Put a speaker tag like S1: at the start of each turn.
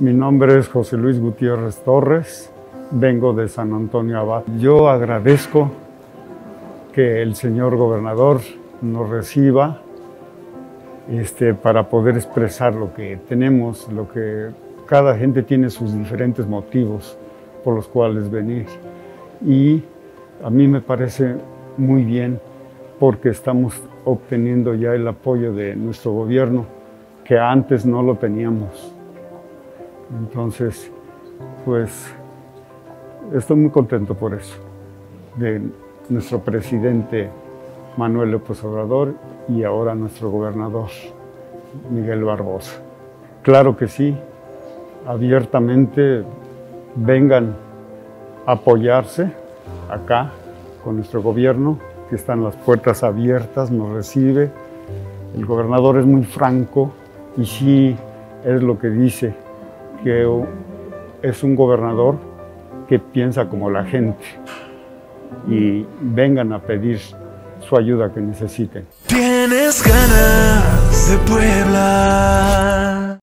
S1: Mi nombre es José Luis Gutiérrez Torres, vengo de San Antonio Abad. Yo agradezco que el señor gobernador nos reciba este, para poder expresar lo que tenemos, lo que cada gente tiene sus diferentes motivos por los cuales venir. Y a mí me parece muy bien porque estamos obteniendo ya el apoyo de nuestro gobierno que antes no lo teníamos. Entonces, pues estoy muy contento por eso, de nuestro presidente Manuel López Obrador y ahora nuestro gobernador Miguel Barbosa. Claro que sí, abiertamente vengan a apoyarse acá con nuestro gobierno, que están las puertas abiertas, nos recibe. El gobernador es muy franco y sí es lo que dice, que es un gobernador que piensa como la gente y vengan a pedir su ayuda que necesiten.
S2: Tienes ganas de.